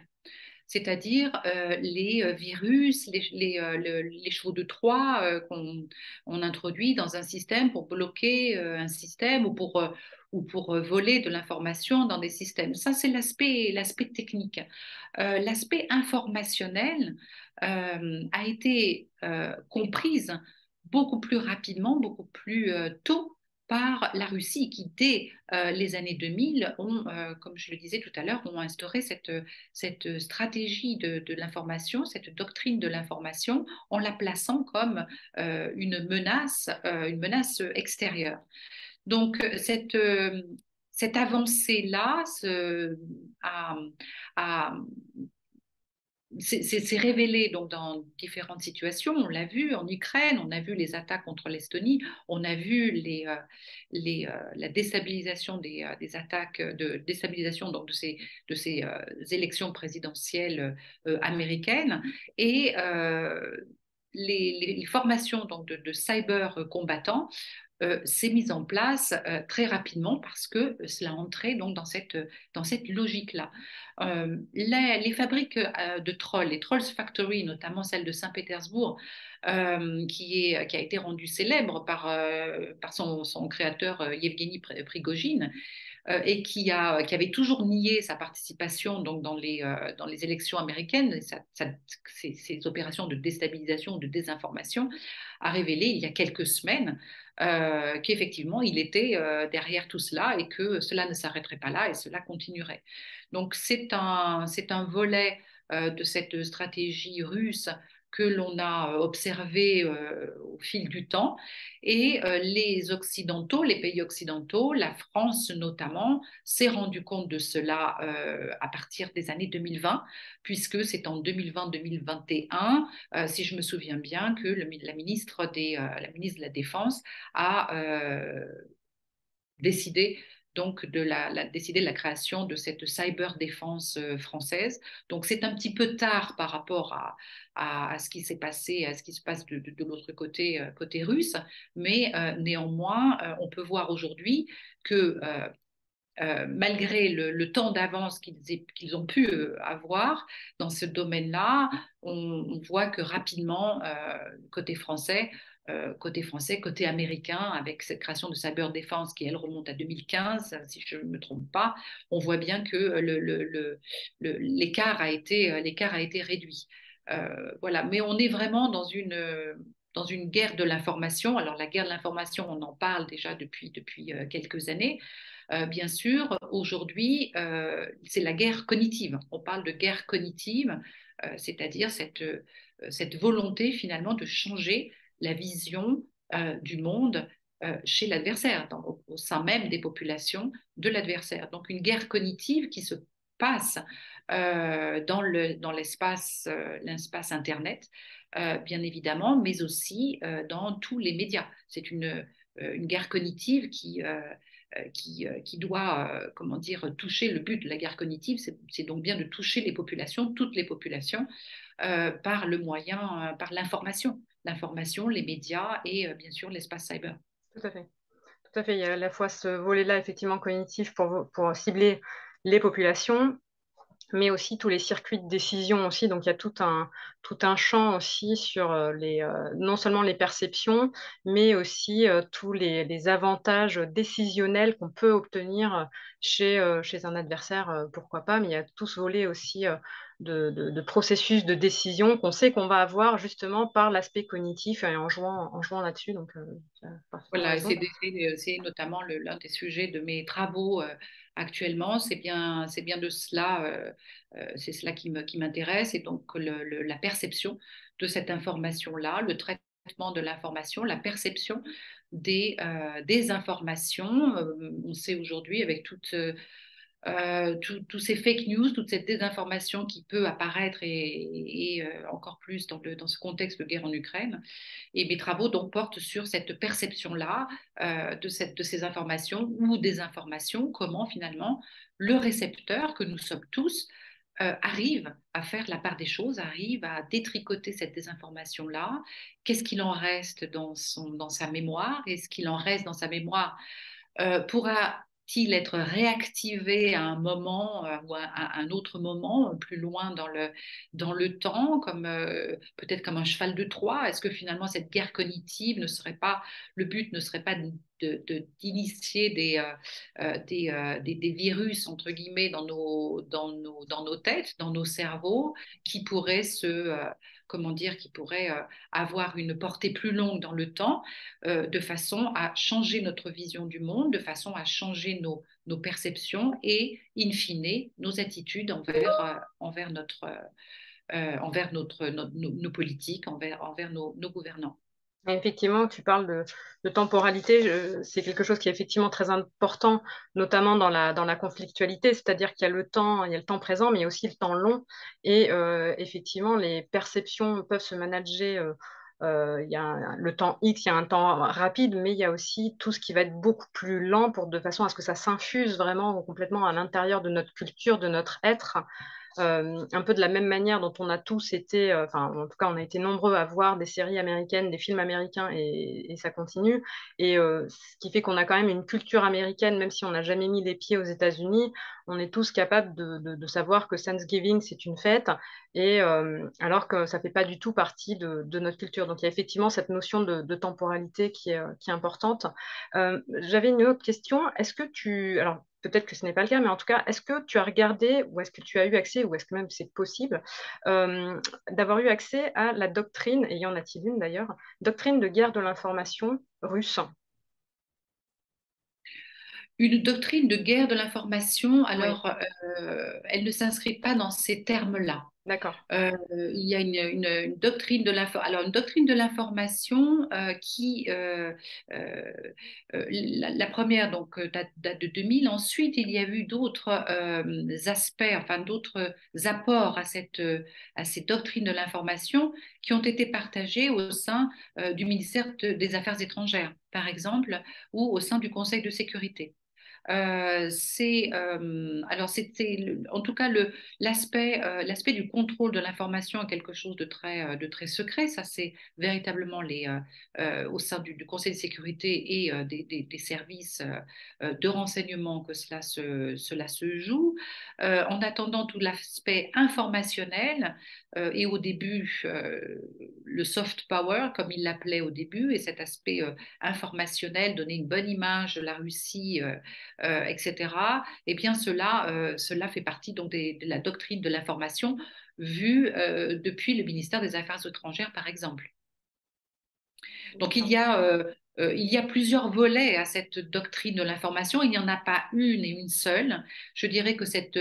c'est-à-dire euh, les euh, virus, les, chevaux de Troie qu'on introduit dans un système pour bloquer un système ou pour, ou pour voler de l'information dans des systèmes. Ça, c'est l'aspect technique. l'aspect informationnel a été comprise beaucoup plus rapidement, beaucoup plus tôt par la Russie qui, dès euh, les années 2000, ont, euh, comme je le disais tout à l'heure, ont instauré cette, stratégie de, l'information, cette doctrine de l'information, en la plaçant comme euh, une menace, une menace extérieure. Donc, cette, avancée-là a, c'est révélé donc dans différentes situations. On l'a vu en Ukraine, on a vu les attaques contre l'Estonie, on a vu euh, euh, la déstabilisation des, euh, attaques de déstabilisation donc de ces, élections présidentielles américaines et les, les, formations donc de, de cyber combattants euh, s'est mise en place euh, très rapidement parce que cela entrait donc dans cette, dans cette logique-là. Euh, les, fabriques de trolls, les Trolls Factory, notamment celle de Saint-Pétersbourg, qui, est, qui a été rendue célèbre par, par son, son créateur Yevgeny Prigogine, et qui, a, qui avait toujours nié sa participation donc, dans, les, dans les élections américaines, ces, opérations de déstabilisation, de désinformation, a révélé il y a quelques semaines euh, qu'effectivement, il était euh, derrière tout cela et que cela ne s'arrêterait pas là et cela continuerait. Donc, c'est un, c'est un volet euh, de cette stratégie russe que l'on a observé au fil du temps. Et les Occidentaux, les pays occidentaux, la France notamment, s'est rendu compte de cela à partir des années 2020, puisque c'est en 2020-2021, si je me souviens bien, que la ministre de la Défense a décidé donc de la, décider de la création de cette cyber défense euh, française. Donc c'est un petit peu tard par rapport à, à, ce qui s'est passé, à ce qui se passe de, de, l'autre côté, euh, côté russe, mais euh, néanmoins, on peut voir aujourd'hui que malgré le, temps d'avance qu'ils ont pu avoir dans ce domaine-là, on, voit que rapidement, côté français, euh, côté français, côté américain, avec cette création de Cyber Defense qui, elle, remonte à 2015, si je ne me trompe pas, on voit bien que l'écart a, été, euh, a été réduit. Euh, voilà, mais on est vraiment dans une, dans une guerre de l'information. Alors la guerre de l'information, on en parle déjà depuis, depuis quelques années. bien sûr, aujourd'hui, c'est la guerre cognitive. On parle de guerre cognitive, c'est-à-dire cette, cette volonté finalement de changer la vision euh, du monde euh, chez l'adversaire, au, sein même des populations de l'adversaire. Donc une guerre cognitive qui se passe euh, dans l'espace Internet, bien évidemment, mais aussi dans tous les médias. C'est une, guerre cognitive qui, doit, comment dire, toucher le but de la guerre cognitive, c'est donc bien de toucher les populations, toutes les populations, par le moyen, par l'information l'information, les médias et euh, bien sûr l'espace cyber. Tout à fait. Tout à fait. Il y a à la fois ce volet-là, effectivement, cognitif pour, pour cibler les populations, mais aussi tous les circuits de décision aussi. Donc il y a tout un, tout un champ aussi sur euh, les, euh, non seulement les perceptions, mais aussi tous les, les, avantages décisionnels qu'on peut obtenir chez, chez un adversaire, pourquoi pas. Mais il y a tout ce volet aussi de, processus de décision qu'on sait qu'on va avoir justement par l'aspect cognitif et en jouant, en jouant là-dessus. Donc, euh, voilà, c'est notamment l'un des sujets de mes travaux euh, actuellement. C'est bien, bien de cela, euh, c'est cela qui m'intéresse qui et donc la perception de cette information-là, le traitement de l'information, la perception des, des informations. on sait aujourd'hui avec toute euh, tous ces fake news, toute cette désinformation qui peut apparaître et, euh, encore plus dans, ce contexte de guerre en Ukraine. Et mes travaux donc portent sur cette perception-là euh, de, ces informations ou des informations, comment finalement le récepteur que nous sommes tous arrive à faire la part des choses, arrive à détricoter cette désinformation-là. Qu'est-ce qu'il en reste dans, sa mémoire? Est-ce qu'il en reste dans sa mémoire pourra il être réactivé à un moment euh, ou à, un autre moment, euh, plus loin dans le, temps, comme euh, peut-être comme un cheval de Troie? Est-ce que finalement cette guerre cognitive ne serait pas, le but ne serait pas d'initier des, des, des, virus, entre guillemets, dans nos, dans, nos, dans nos têtes, dans nos cerveaux, qui pourraient se comment dire, qui pourrait avoir une portée plus longue dans le temps, de façon à changer notre vision du monde, de façon à changer nos, perceptions et, in fine, nos attitudes envers, euh, nos, politiques, envers nos, gouvernants. Effectivement, tu parles de, temporalité, c'est quelque chose qui est effectivement très important, notamment dans la, conflictualité, c'est-à-dire qu'il y a le temps, il y a le temps présent, mais il y a aussi le temps long, et euh, effectivement, les perceptions peuvent se manager. Euh, il y a le temps X, il y a un temps rapide, mais il y a aussi tout ce qui va être beaucoup plus lent pour de façon à ce que ça s'infuse vraiment complètement à l'intérieur de notre culture, de notre être. Euh, un peu de la même manière dont on a tous été, euh, enfin en tout cas on a été nombreux à voir des séries américaines, des films américains et, ça continue. Et euh, ce qui fait qu'on a quand même une culture américaine, même si on n'a jamais mis les pieds aux États-Unis, on est tous capables de, savoir que Thanksgiving c'est une fête, et alors que ça fait pas du tout partie de, notre culture. Donc il y a effectivement cette notion de, temporalité qui est, qui est importante. J'avais une autre question. Est-ce que tu, alors peut-être que ce n'est pas le cas, mais en tout cas, est-ce que tu as regardé ou est-ce que tu as eu accès, ou est-ce que même c'est possible, euh, d'avoir eu accès à la doctrine, et y en a-t-il une d'ailleurs, doctrine de guerre de l'information russe? Une doctrine de guerre de l'information, alors euh, elle ne s'inscrit pas dans ces termes-là. D'accord. Euh, il y a une, doctrine de l'information. Alors, une doctrine de l'information euh, qui, euh, la, première, donc, date, de 2000. Ensuite, il y a eu d'autres aspects, enfin, d'autres apports à cette, à ces doctrines de l'information qui ont été partagés au sein du ministère des Affaires étrangères, par exemple, ou au sein du Conseil de sécurité. Euh, c'est euh, alors c'était en tout cas l'aspect euh, l'aspect du contrôle de l'information est quelque chose de très de très secret. Ça c'est véritablement les au sein du, Conseil de sécurité et des, des, services de renseignement que cela se cela se joue. en attendant tout l'aspect informationnel et au début le soft power comme il l'appelait au début et cet aspect informationnel donner une bonne image de la Russie euh, etc., eh bien cela, euh, cela fait partie donc de la doctrine de l'information vue euh, depuis le ministère des Affaires étrangères, par exemple. Donc il y a il y a plusieurs volets à cette doctrine de l'information. Il n'y en a pas une et une seule. Je dirais que cette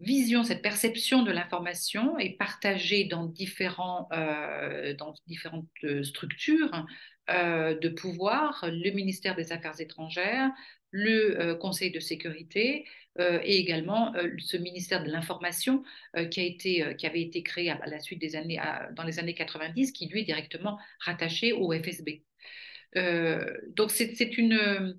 vision, cette perception de l'information est partagée dans, différents, dans différentes structures de pouvoir, le ministère des Affaires étrangères, le euh, Conseil de sécurité euh, et également euh, ce ministère de l'information qui, a qui avait été créé à, la suite des années, dans les années 90, qui lui est directement rattaché au FSB. donc c'est une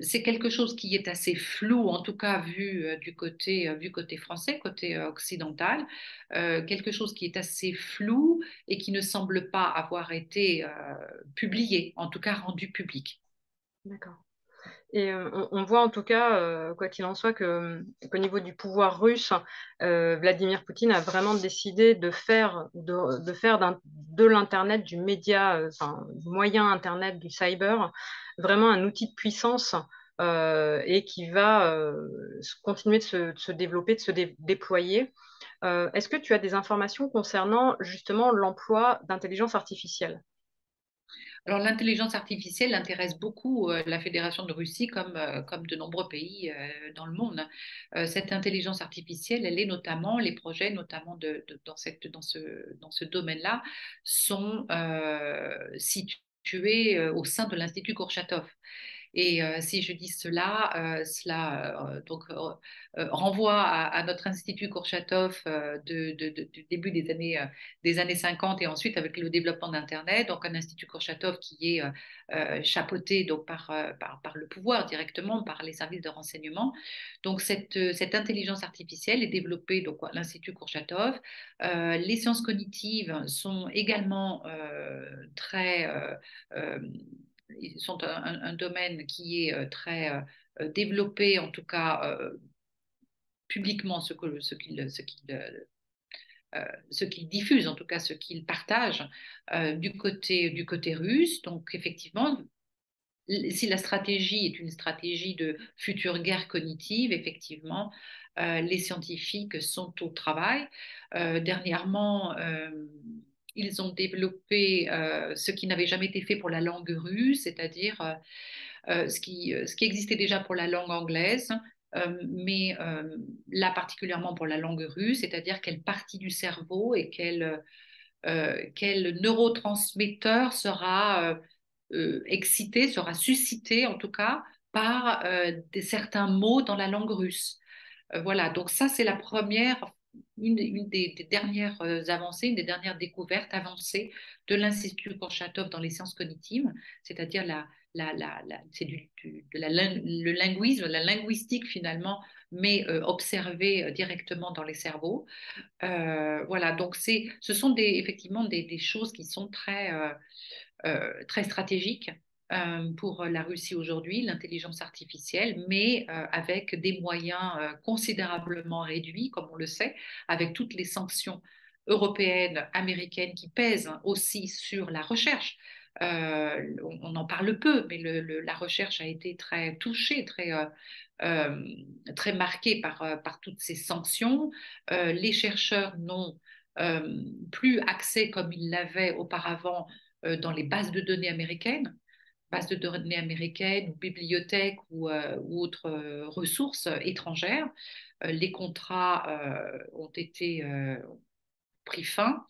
c'est quelque chose qui est assez flou, en tout cas vu du côté, vu côté français, côté occidental, quelque chose qui est assez flou et qui ne semble pas avoir été publié, en tout cas rendu public. D'accord. Et euh, on, voit en tout cas, euh, quoi qu'il en soit, qu'au niveau du pouvoir russe, euh, Vladimir Poutine a vraiment décidé de faire de, l'Internet, du média, enfin, du moyen Internet, du cyber, vraiment un outil de puissance et qui va continuer de se, développer, de se déployer. Est-ce que tu as des informations concernant justement l'emploi d'intelligence artificielle? Alors l'intelligence artificielle intéresse beaucoup euh, la Fédération de Russie comme, euh, de nombreux pays euh, dans le monde. cette intelligence artificielle, elle est notamment, les projets notamment dans, ce, dans ce domaine-là sont situés au sein de l'Institut Kurchatov. Et si je dis cela, cela donc, renvoie à, notre institut Kurchatov de, du début des années, des années 50 et ensuite avec le développement d'Internet, donc un institut Kurchatov qui est chapeauté donc, par, par, le pouvoir directement, par les services de renseignement. Donc cette, cette intelligence artificielle est développée donc, à l'Institut Kurchatov. les sciences cognitives sont également très sont un, domaine qui est euh, très euh, euh, développé, en tout cas publiquement, ce qu'ils ce ce diffusent, en tout cas ce qu'ils partagent du, côté, du côté russe. Donc effectivement, si la stratégie est une stratégie de future guerre cognitive, effectivement, les scientifiques sont au travail. dernièrement, ils ont développé ce qui n'avait jamais été fait pour la langue russe, c'est-à-dire ce, qui, ce qui existait déjà pour la langue anglaise, mais là particulièrement pour la langue russe, c'est-à-dire quelle partie du cerveau et quel, neurotransmetteur sera excité, sera suscité en tout cas par certains mots dans la langue russe. voilà, donc ça c'est la première une, des, dernières avancées, une des dernières découvertes avancées de l'Institut Kurchatov dans les sciences cognitives, c'est-à-dire la, c'est du, de la, le linguisme, la linguistique finalement, mais euh, observée euh, directement dans les cerveaux. Euh, voilà, donc c'est, ce sont des, effectivement des, des, choses qui sont très, très stratégiques pour la Russie aujourd'hui, l'intelligence artificielle, mais avec des moyens considérablement réduits, comme on le sait, avec toutes les sanctions européennes, américaines qui pèsent aussi sur la recherche. Euh, on, en parle peu, mais la recherche a été très touchée, très, euh, euh, très marquée par, par toutes ces sanctions. les chercheurs n'ont plus accès comme ils l'avaient auparavant dans les bases de données américaines bases de données américaines ou bibliothèques ou, ou autres ressources étrangères. les contrats ont été pris fin.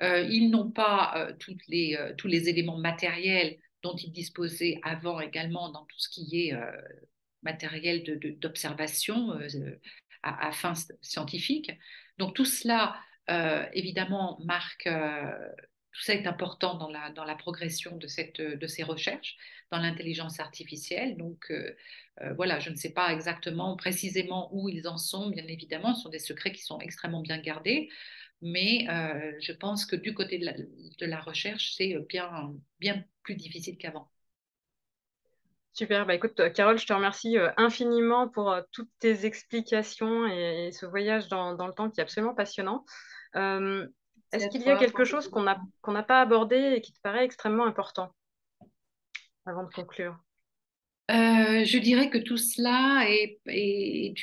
Euh, ils n'ont pas euh, toutes les, euh, tous les éléments matériels dont ils disposaient avant également dans tout ce qui est matériel d'observation de, à, à, fin scientifique. Donc tout cela, évidemment, marque, tout ça est important dans la, dans la progression de, cette, de ces recherches, dans l'intelligence artificielle. Donc voilà, je ne sais pas exactement, précisément où ils en sont, bien évidemment, ce sont des secrets qui sont extrêmement bien gardés mais euh, je pense que du côté de la, recherche, c'est euh, bien, bien plus difficile qu'avant. Super, bah écoute, euh, Carole, je te remercie infiniment pour toutes tes explications et, ce voyage dans, le temps qui est absolument passionnant. Est-ce qu'il y a quelque chose qu'on n'a pas abordé et qui te paraît extrêmement important avant de conclure? Euh, je dirais que tout cela est,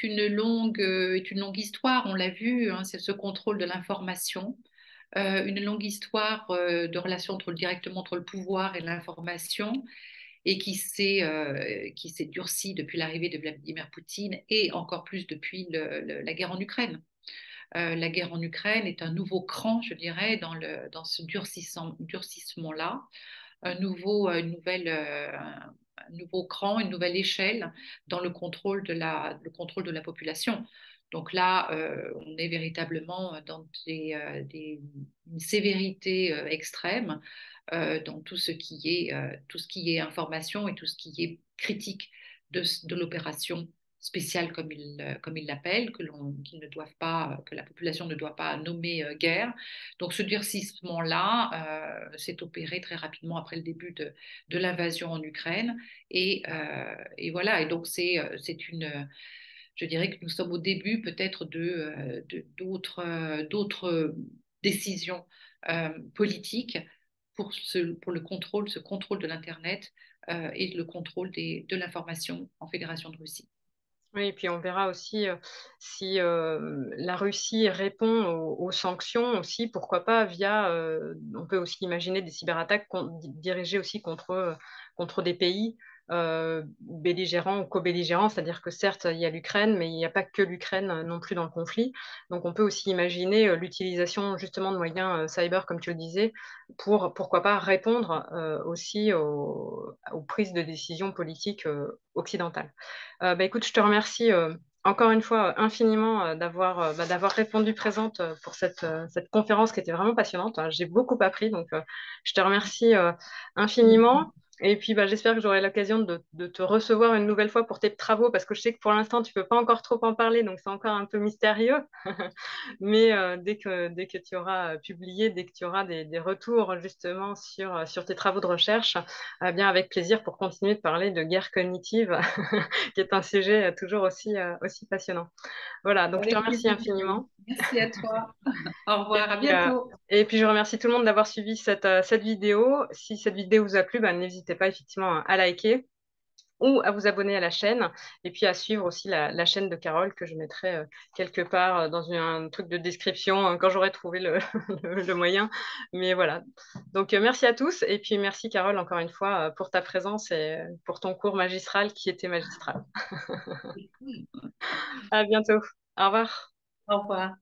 une, longue, est une longue histoire, on l'a vu, hein, c'est ce contrôle de l'information, euh, une longue histoire euh, de relation entre, directement entre le pouvoir et l'information, et qui s'est qui s'est durcie depuis l'arrivée de Vladimir Poutine et encore plus depuis la guerre en Ukraine. La guerre en Ukraine est un nouveau cran, je dirais, dans, le, dans ce durcissement-là, un nouveau, une nouvelle un nouveau cran, une nouvelle échelle dans le contrôle de la, le contrôle de la population. Donc là, euh, on est véritablement dans des, euh, des, une sévérité euh, extrême dans tout ce, qui est, tout ce qui est information et tout ce qui est critique de, de l'opération spéciale comme ils euh, il l'appellent, que, la population ne doit pas nommer euh, guerre. Donc ce durcissement-là euh, s'est opéré très rapidement après le début de, l'invasion en Ukraine. Et, voilà, et donc c'est une... Je dirais que nous sommes au début peut-être de, d'autres, décisions politiques pour, ce, le contrôle, ce contrôle de l'Internet et le contrôle de l'information en Fédération de Russie. Oui, et puis on verra aussi euh, si euh, la Russie répond aux, sanctions aussi, pourquoi pas via, euh, on peut aussi imaginer des cyberattaques dirigées aussi contre, contre des pays euh, belligérants ou co-belligérants, c'est-à-dire que certes, il y a l'Ukraine, mais il n'y a pas que l'Ukraine euh, non plus dans le conflit. Donc on peut aussi imaginer euh, l'utilisation justement de moyens cyber, comme tu le disais, pour, pourquoi pas, répondre aussi aux, prises de décision politiques occidentales. bah, écoute, je te remercie encore une fois infiniment d'avoir bah, d'avoir répondu présente pour cette, cette conférence qui était vraiment passionnante. J'ai beaucoup appris, donc je te remercie infiniment. Et puis, bah, j'espère que j'aurai l'occasion de, de, te recevoir une nouvelle fois pour tes travaux, parce que je sais que pour l'instant, tu ne peux pas encore trop en parler, donc c'est encore un peu mystérieux. Mais euh, dès, que, dès que tu auras publié, dès que tu auras des, des retours justement sur, sur tes travaux de recherche, euh, bien avec plaisir pour continuer de parler de guerre cognitive, qui est un sujet toujours aussi, euh, aussi passionnant. Voilà, donc je te remercie infiniment. Merci à toi. Au revoir, à bientôt. et puis, je remercie tout le monde d'avoir suivi cette, cette vidéo. Si cette vidéo vous a plu, bah, n'hésitez n'hésitez pas effectivement à liker ou à vous abonner à la chaîne et puis à suivre aussi la, chaîne de Carole que je mettrai euh, quelque part euh, dans un truc de description euh, quand j'aurai trouvé le, moyen. Mais voilà. Donc merci à tous et puis merci Carole encore une fois pour ta présence et pour ton cours magistral qui était magistral. à bientôt. Au revoir. Au revoir.